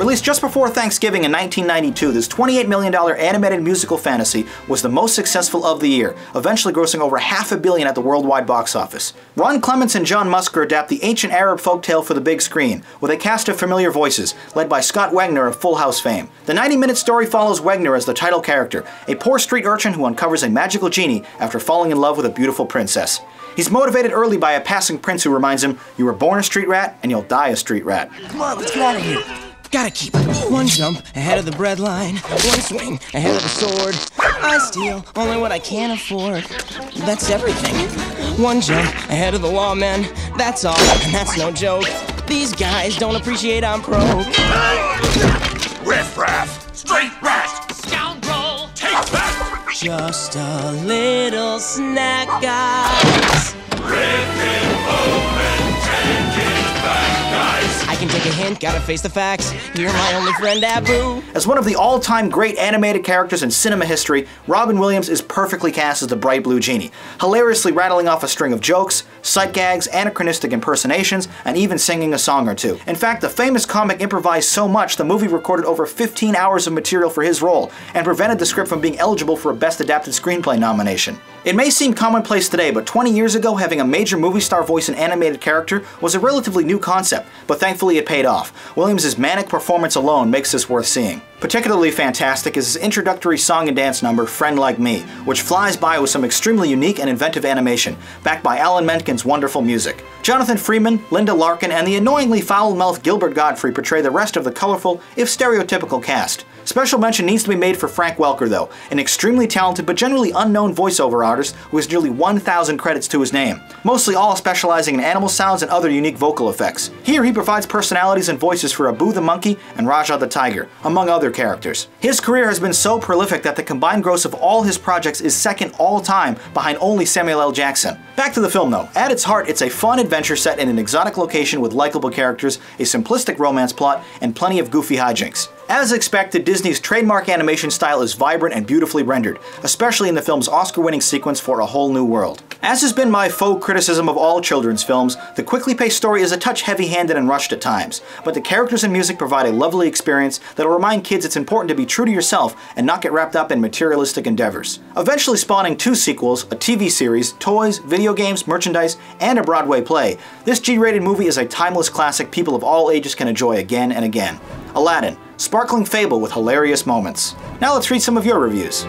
Released just before Thanksgiving in 1992, this $28 million animated musical fantasy was the most successful of the year, eventually grossing over half a billion at the worldwide box office. Ron Clements and John Musker adapt the ancient Arab folktale for the big screen, with a cast of familiar voices, led by Scott Weinger of Full House fame. The 90-minute story follows Weinger as the title character, a poor street urchin who uncovers a magical genie after falling in love with a beautiful princess. He's motivated early by a passing prince who reminds him, you were born a street rat, and you'll die a street rat. Come on, let's get out of here. Gotta keep one jump ahead of the breadline, one swing ahead of the sword. I steal only what I can afford. That's everything. One jump ahead of the lawmen. That's all, and that's no joke. These guys don't appreciate I'm pro. Riff raff! Straight rat! Scoundrel! Take that! Just a little snack, guys. I can take a hint, gotta face the facts. You're my only friend, Abu. As one of the all-time great animated characters in cinema history, Robin Williams is perfectly cast as the bright blue genie, hilariously rattling off a string of jokes, sight gags, anachronistic impersonations, and even singing a song or two. In fact, the famous comic improvised so much the movie recorded over 15 hours of material for his role, and prevented the script from being eligible for a Best Adapted Screenplay nomination. It may seem commonplace today, but 20 years ago having a major movie star voice an animated character was a relatively new concept, but thankfully it paid off. Williams' manic performance alone makes this worth seeing. Particularly fantastic is his introductory song and dance number, Friend Like Me, which flies by with some extremely unique and inventive animation, backed by Alan Menken's wonderful music. Jonathan Freeman, Linda Larkin, and the annoyingly foul-mouthed Gilbert Gottfried portray the rest of the colorful, if stereotypical cast. Special mention needs to be made for Frank Welker though, an extremely talented but generally unknown voiceover artist who has nearly 1,000 credits to his name, mostly all specializing in animal sounds and other unique vocal effects. Here he provides personalities and voices for Abu the monkey and Rajah the tiger, among other characters. His career has been so prolific that the combined gross of all his projects is second all time behind only Samuel L. Jackson. Back to the film though. At its heart, it's a fun adventure set in an exotic location with likable characters, a simplistic romance plot, and plenty of goofy hijinks. As expected, Disney's trademark animation style is vibrant and beautifully rendered, especially in the film's Oscar-winning sequence for A Whole New World. As has been my faux criticism of all children's films, the quickly paced story is a touch heavy-handed and rushed at times, but the characters and music provide a lovely experience that'll remind kids it's important to be true to yourself and not get wrapped up in materialistic endeavors. Eventually spawning two sequels, a TV series, toys, video games, merchandise, and a Broadway play, this G-rated movie is a timeless classic people of all ages can enjoy again and again. Aladdin, sparkling fable with hilarious moments. Now let's read some of your reviews.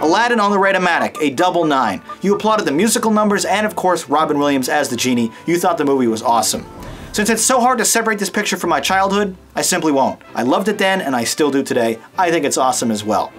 Aladdin on the Rate-O-Matic, a double nine. You applauded the musical numbers and of course Robin Williams as the genie. You thought the movie was awesome. Since it's so hard to separate this picture from my childhood, I simply won't. I loved it then and I still do today. I think it's awesome as well.